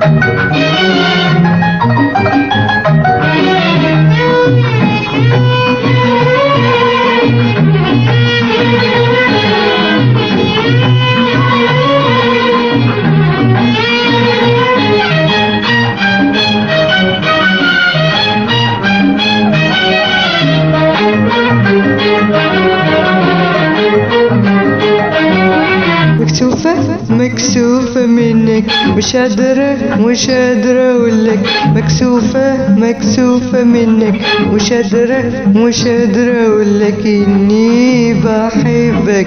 Música مكسوفة منك مش قادرة مش قادرة أقولك. مكسوفة مكسوفة منك مش قادرة مش قادرة أقولك إني بحبك.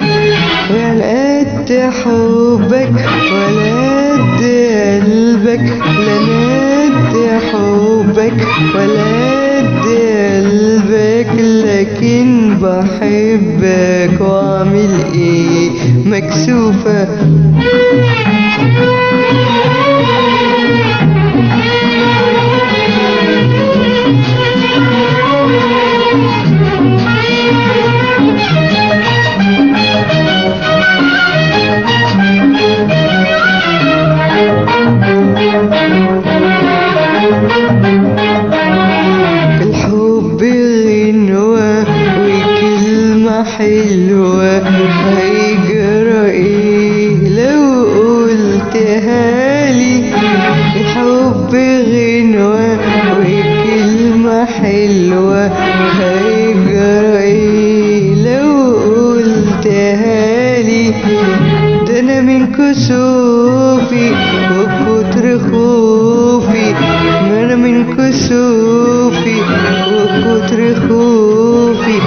ولا قد حبك ولا قد قلبك. لا قد حبك ولا قد قلبك لكن بحبك. وأعمل إيه؟ مكسوفة قلتها لي الحب غنوة وكلمة حلوة. هيجرى إيه لو قلتها لي ده أنا من كسوفي وكتر خوفي. ما أنا من كسوفي وكتر خوفي.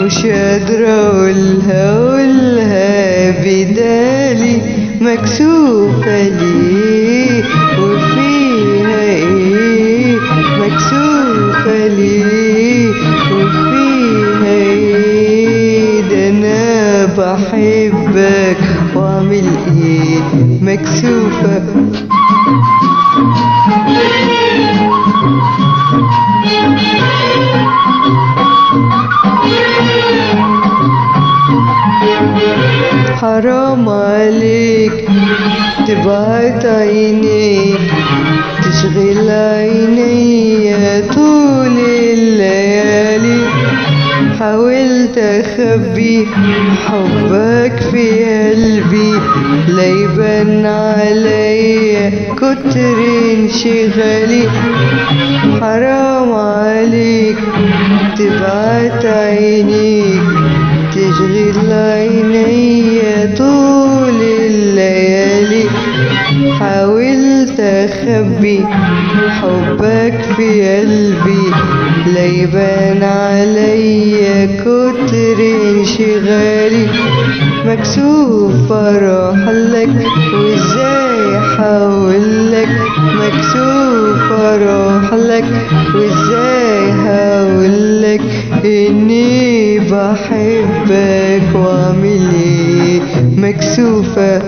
مش قادرة أقولها أقولها بدالي. مكسوفة ليه وفيها إيه مكسوفة ليه وفيها إيه ده أنا بحبك واعمل إيه مكسوفة تبعت عينيك تشغل عيني طول الليالي. حاولت أخبي حبك في قلبي لا يبان عليا كتر انشغالي. حرام عليك تبعت عينيك في قلبي لا يبان عليا كتر انشغالي. مكسوف أروح لك وإزاي حاولك مكسوف أروح لك وإزاي هقولك إني بحبك واعمل إيه مكسوفة.